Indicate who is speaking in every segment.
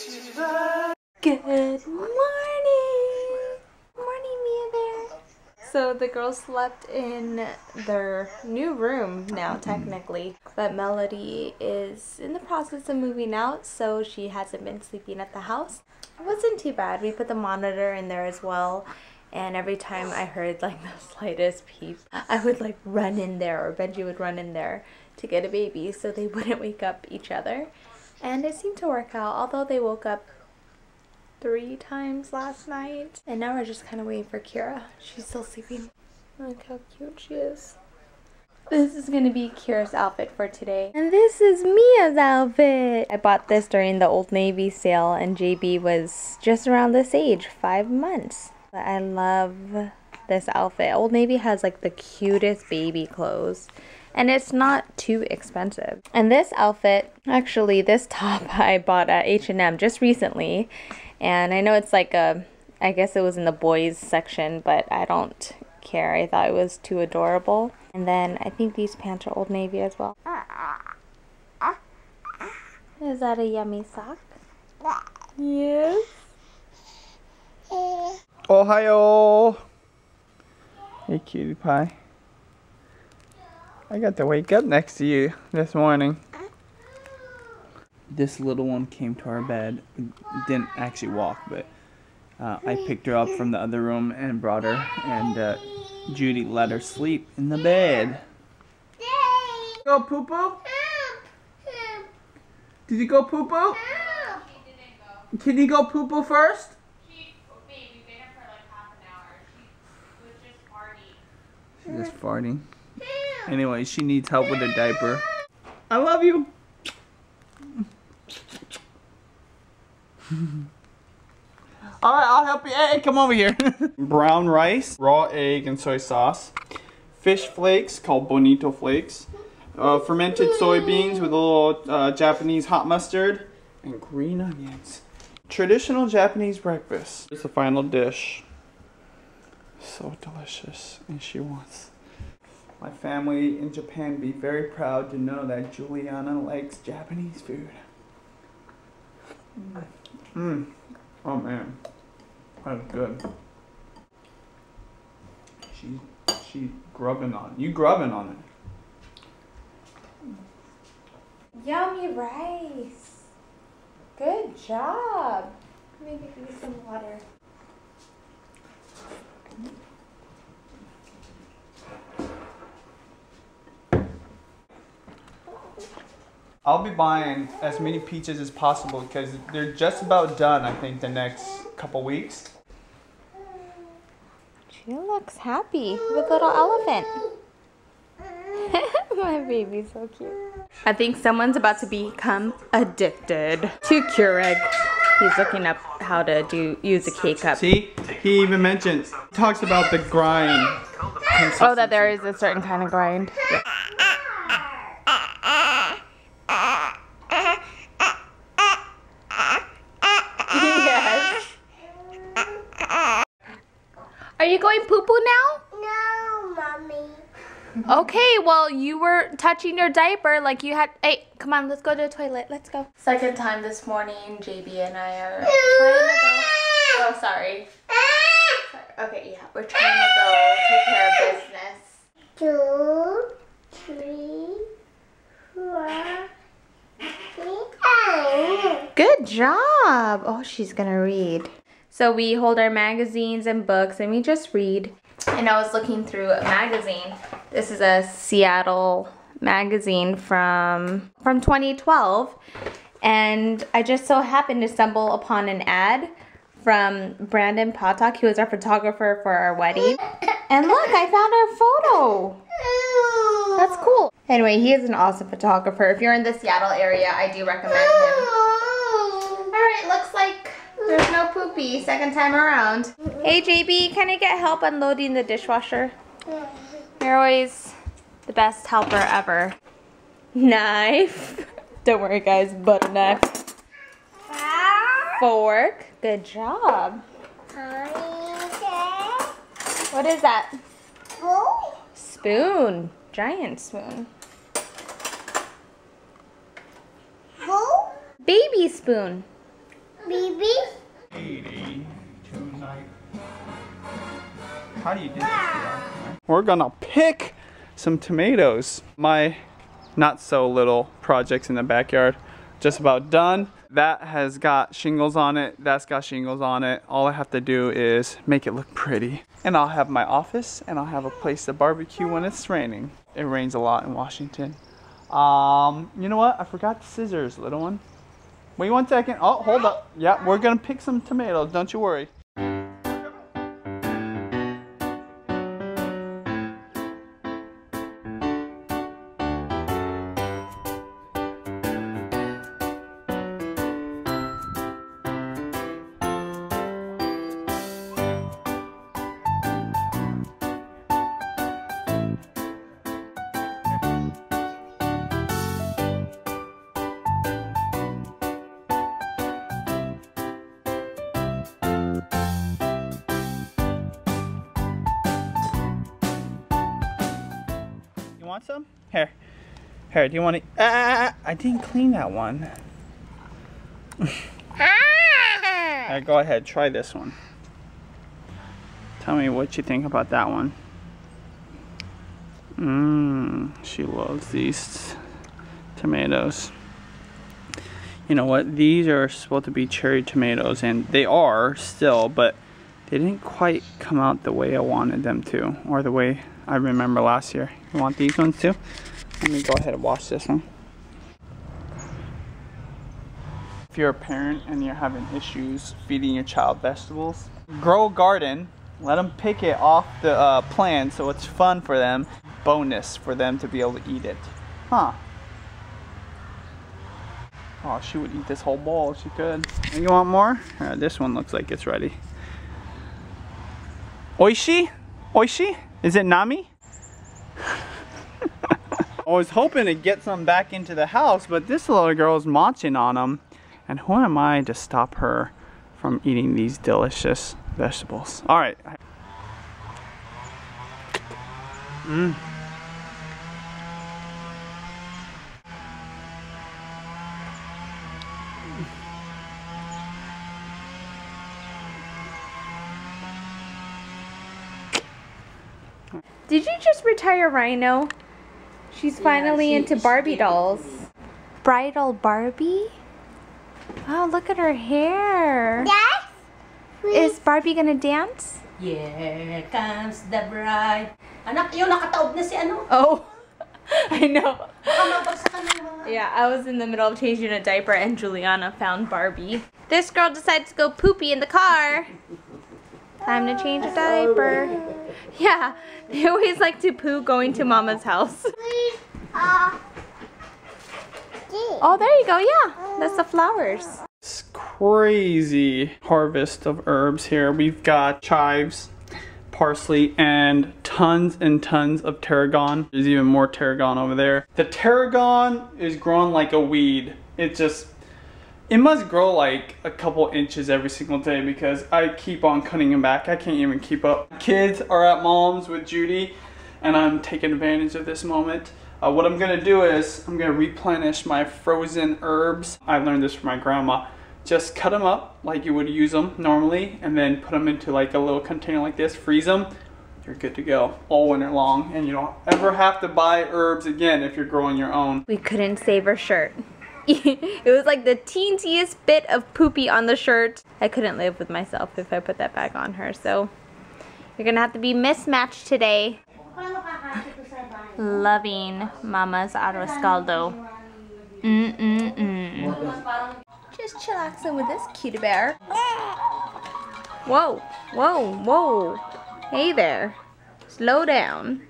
Speaker 1: Good morning! Morning, Miya there. So the girls slept in their new room now, technically. But Melody is in the process of moving out, so she hasn't been sleeping at the house. It wasn't too bad. We put the monitor in there as well. And every time I heard like the slightest peep, I would like run in there, or Benji would run in there to get a baby so they wouldn't wake up each other. And it seemed to work out, although they woke up three times last night. And now we're just kind of waiting for Keira. She's still sleeping. Look how cute she is. This is to be Keira's outfit for today. And this is Miya's outfit. I bought this during the Old Navy sale and JB was just around this age, five months. But I love this outfit. Old Navy has like the cutest baby clothes and it's not too expensive. And this outfit, actually this top I bought at H&M just recently and I know it's like a I guess it was in the boys section, but I don't care. I thought it was too adorable. And then I think these pants are Old Navy as well. Is that a yummy sock? Yes.
Speaker 2: Ohio! Hey cutie pie. I got to wake up next to you this morning. This little one came to our bed. Didn't actually walk, but uh, I picked her up from the other room and brought her, and uh, Judy let her sleep in the bed. Go poo poo? Did you go poo poo? Can you go poo poo first? She's just farting. Anyway, she needs help with her diaper. I love you. All right, I'll help you. Hey, come over here. Brown rice, raw egg and soy sauce. Fish flakes called bonito flakes. Uh, fermented soybeans with a little uh, Japanese hot mustard and green onions. Traditional Japanese breakfast. It's the final dish. So delicious, and she wants my family in Japan be very proud to know that Julianna likes Japanese food. Mmm. Oh man. That's good. She she grubbing on you grubbing on it.
Speaker 1: Yummy rice. Good job. Let me give you some water.
Speaker 2: I'll be buying as many peaches as possible because they're just about done, I think, the next couple weeks.
Speaker 1: She looks happy with little elephant. My baby's so cute. I think someone's about to become addicted to Keurig. He's looking up how to do use a K-cup.
Speaker 2: See, he even mentions, talks about the grind.
Speaker 1: Oh, that there is a certain kind of grind. Yeah. Going poo poo now?
Speaker 3: No, mommy.
Speaker 1: Okay, well, you were touching your diaper like you had. Hey, come on, let's go to the toilet. Let's go. Second time this morning, JB and I are trying to go. Oh, sorry. sorry. Okay, yeah, we're trying to go take care of business.
Speaker 3: Two, three, four, five.
Speaker 1: Good job. Oh, she's gonna read. So we hold our magazines and books and we just read. And I was looking through a magazine. This is a Seattle magazine from from 2012 and I just so happened to stumble upon an ad from Brandon Potok. He was our photographer for our wedding. And look, I found our photo. That's cool. Anyway, he is an awesome photographer. If you're in the Seattle area, I do recommend him. All right, looks like there's no poopy second time around. Hey JB, can I get help unloading the dishwasher? You're always the best helper ever. Knife. Don't worry guys, butter knife. Fork. Good job. What is that? Spoon. Giant spoon. Baby spoon.
Speaker 3: Baby.
Speaker 2: How do you do this? We're gonna pick some tomatoes. My not so little projects in the backyard just about done. That has got shingles on it. That's got shingles on it. All I have to do is make it look pretty. And I'll have my office and I'll have a place to barbecue when it's raining. It rains a lot in Washington. Um, you know what? I forgot the scissors, little one. Wait one second. Oh, hold up. Yeah, we're gonna pick some tomatoes. Don't you worry. Want some? Here. Here, do you want to? Ah, ah, ah, ah, I didn't clean that one. Go ahead, try this one. Tell me what you think about that one. Mmm, she loves these tomatoes. You know what? These are supposed to be cherry tomatoes, and they are still, but they didn't quite come out the way I wanted them to, or the way I remember last year. You want these ones too? Let me go ahead and wash this one. If you're a parent and you're having issues feeding your child vegetables, grow a garden. Let them pick it off the uh, plant so it's fun for them. Bonus for them to be able to eat it. Huh. Oh, she would eat this whole bowl if she could. You want more? Uh, this one looks like it's ready. Oishi? Oishi? Is it Nami? I was hoping to get some back into the house, but this little girl's munching on them. And who am I to stop her from eating these delicious vegetables? All right. Mmm.
Speaker 1: Did you just retire Rhino? She's finally
Speaker 4: she-
Speaker 1: into Barbie
Speaker 4: did.
Speaker 1: dolls. Bridal Barbie? Oh, look at her hair.
Speaker 3: Yes.
Speaker 1: Is Barbie gonna dance?
Speaker 4: Here comes the bride. Anak, yun, nakataob na si ano.
Speaker 1: Oh, I know.
Speaker 4: Baka mabagsak ka ng mga...
Speaker 1: Yeah, I was in the middle of changing a diaper and Julianna found Barbie. This girl decides to go poopy in the car. Time to change a diaper. Yeah, they always like to poo going to mama's house. Oh, there you go. Yeah, that's the flowers.
Speaker 2: It's crazy harvest of herbs here. We've got chives, parsley, and tons and tons of tarragon. There's even more tarragon over there. The tarragon is growing like a weed. It just, it must grow like a couple inches every single day because I keep on cutting them back. I can't even keep up. Kids are at mom's with Judy and I'm taking advantage of this moment. Uh, what I'm gonna do is I'm gonna replenish my frozen herbs. I learned this from my grandma. Just cut them up like you would use them normally and then put them into like a little container like this, freeze them. You're good to go all winter long and you don't ever have to buy herbs again if you're growing your own.
Speaker 1: We couldn't save her shirt. it was like the teensiest bit of poopy on the shirt. I couldn't live with myself if I put that back on her. So you're gonna have to be mismatched today.
Speaker 4: Paano kakasya to sa bahay?
Speaker 1: Loving Mama's arroz caldo. Mm-mm-mm. Just chillaxing with this cutie bear. Whoa, whoa, whoa. Hey there. Slow down.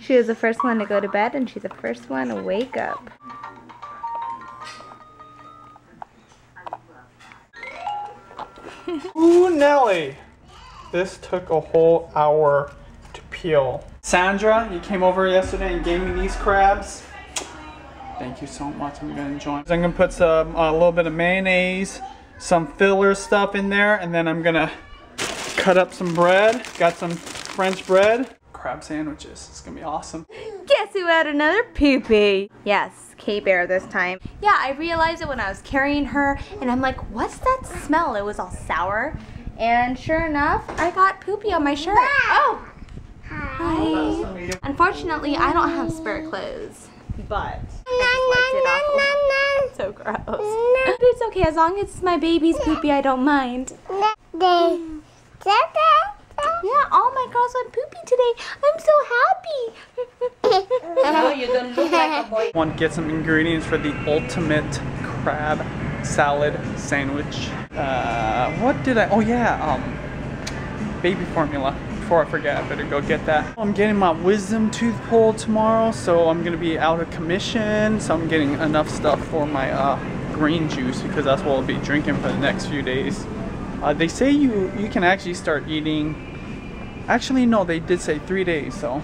Speaker 1: She was the first one to go to bed and she's the first one to wake up.
Speaker 2: Ooh, Nelly! This took a whole hour to peel. Sandra, you came over yesterday and gave me these crabs. Thank you so much. I'm gonna enjoy. I'm gonna put some uh, a little bit of mayonnaise, some filler stuff in there, and then I'm gonna cut up some bread. Got some French bread. Crab sandwiches. It's gonna be awesome.
Speaker 1: Guess who had another poopy? Yes, K-Bear this time. Yeah, I realized it when I was carrying her, and I'm like, what's that smell? It was all sour. And sure enough, I got poopy on my shirt. Oh! Hi. Unfortunately, I don't have spare clothes, but I just wiped it off. So gross. But it's okay, as long as it's my baby's poopy, I don't mind. Yeah, all my girls went poopy today. I'm so happy.
Speaker 4: No, you don't look like a boy.
Speaker 2: Want to get some ingredients for the ultimate crab salad sandwich. Uh, what did I? Oh yeah, um, baby formula. Before I forget, I better go get that. I'm getting my wisdom tooth pulled tomorrow, so I'm gonna be out of commission. So I'm getting enough stuff for my uh, green juice because that's what I'll be drinking for the next few days. Uh, they say you you can actually start eating. Actually, no, they did say three days, so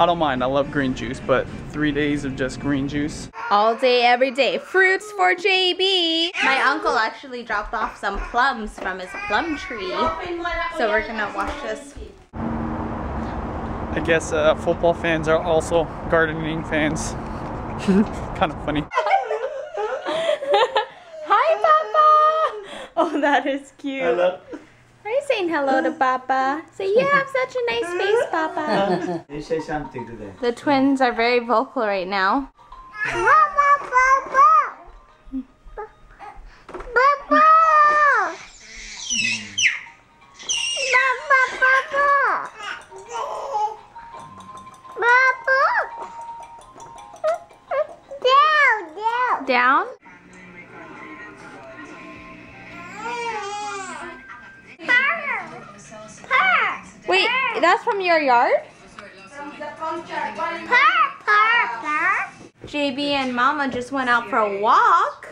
Speaker 2: I don't mind. I love green juice, but three days of just green juice.
Speaker 1: All day, every day. Fruits for JB. My uncle actually dropped off some plums from his plum tree. So we're gonna wash this.
Speaker 2: I guess uh, football fans are also gardening fans. kind of funny.
Speaker 1: Hi, Papa. Oh, that is cute. Are you saying hello to Papa? Say, you have such a nice face, Papa.
Speaker 5: You say something to them.
Speaker 1: The twins are very vocal right now. Papa, Papa, Papa, Papa, down, down, down? Wait, that's from your yard? JB and Mama just went out for a walk.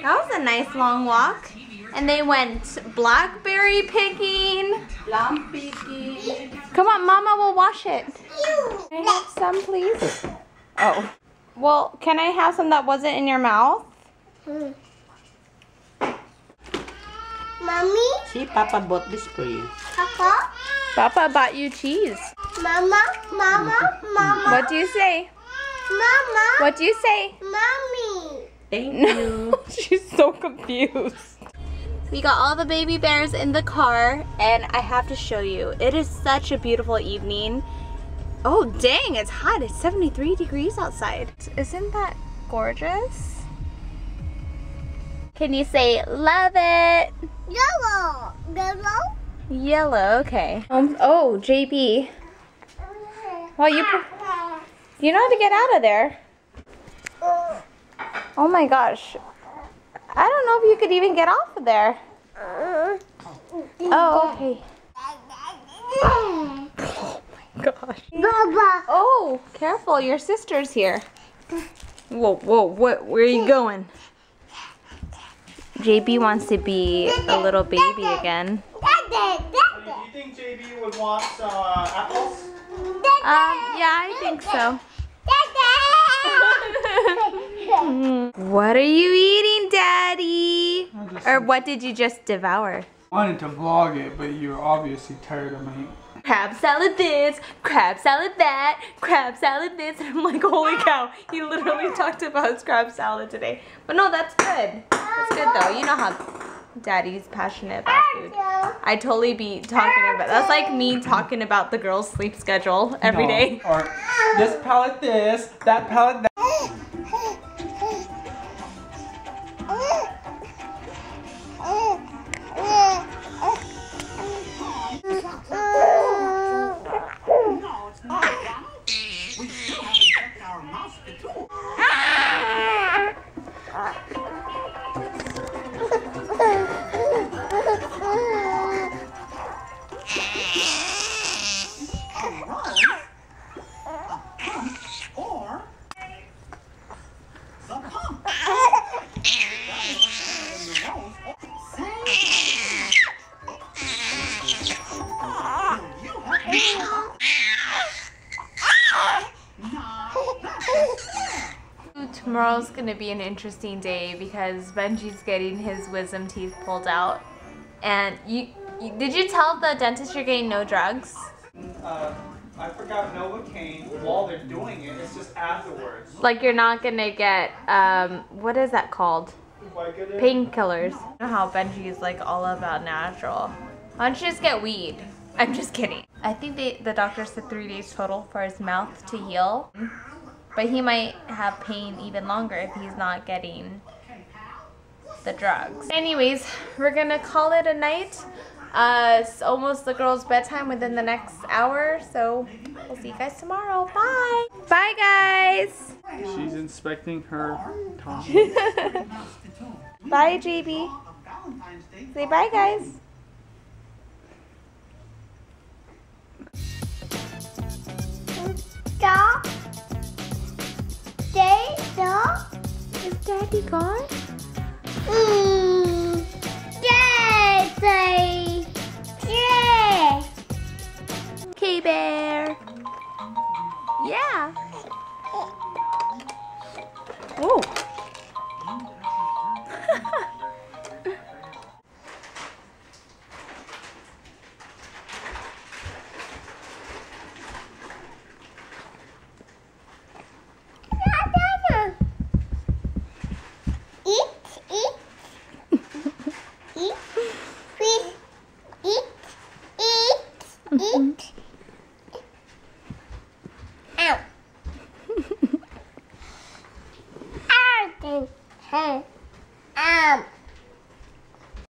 Speaker 1: That was a nice long walk. And they went blackberry picking.
Speaker 4: Plum picking.
Speaker 1: Come on, Mama we'll wash it. Can I have some, please? Oh. Well, can I have some that wasn't in your mouth?
Speaker 3: Mommy,
Speaker 4: See, Papa bought this for you.
Speaker 3: Papa,
Speaker 1: Papa bought you cheese.
Speaker 3: Mama, Mama, Mama,
Speaker 1: What do you say?
Speaker 3: Mama,
Speaker 1: What do you say?
Speaker 3: Mommy.
Speaker 4: Thank you.
Speaker 1: She's so confused. We got all the baby bears in the car, and I have to show you. It is such a beautiful evening. Oh, dang, it's hot. It's 73 degrees outside. Isn't that gorgeous? Can you say, love it?
Speaker 3: Yellow, yellow.
Speaker 1: Yellow, okay. Um, oh, JB. Well, you, you know how to get out of there. Oh my gosh. I don't know if you could even get off of there. Oh, okay. Oh my gosh.
Speaker 3: Baba.
Speaker 1: Oh, careful, your sister's here. Whoa, whoa, what, where are you going? JB wants to be a little baby again.
Speaker 2: Do you think JB would want some uh, apples?
Speaker 1: Um, yeah, I think so. what are you eating, Daddy? Or what did you just devour?
Speaker 2: I wanted to vlog it, but you're obviously tired of my.
Speaker 1: Crab salad this, crab salad that, crab salad this. And I'm like, holy cow, he literally talked about his crab salad today. But no, that's good. That's good though. You know how daddy's passionate about food. I totally be talking about that's like me talking about the girls' sleep schedule every day.
Speaker 2: Or this palette this, that palette that.
Speaker 1: Tomorrow's gonna be an interesting day because Benji's getting his wisdom teeth pulled out. And you, you did you tell the dentist you're getting no drugs?
Speaker 2: uh, I forgot Novocaine while they're doing it. It's just afterwards.
Speaker 1: Like you're not gonna get um what is that called? Painkillers. You know how Benji is like all about natural. Why don't you just get weed? I'm just kidding. I think they, the doctor said three days total for his mouth to heal. But he might have pain even longer if he's not getting the drugs. Anyways, we're gonna call it a night. Uh, it's almost the girl's bedtime within the next hour, so we'll see you guys tomorrow. Bye. Bye, guys.
Speaker 2: She's inspecting her tongue.
Speaker 1: Bye, JB. Say bye, guys.
Speaker 3: Dog. Day dog.
Speaker 1: Is Daddy gone?
Speaker 3: Mmm. Day. Day.
Speaker 1: K-Bear. Yeah.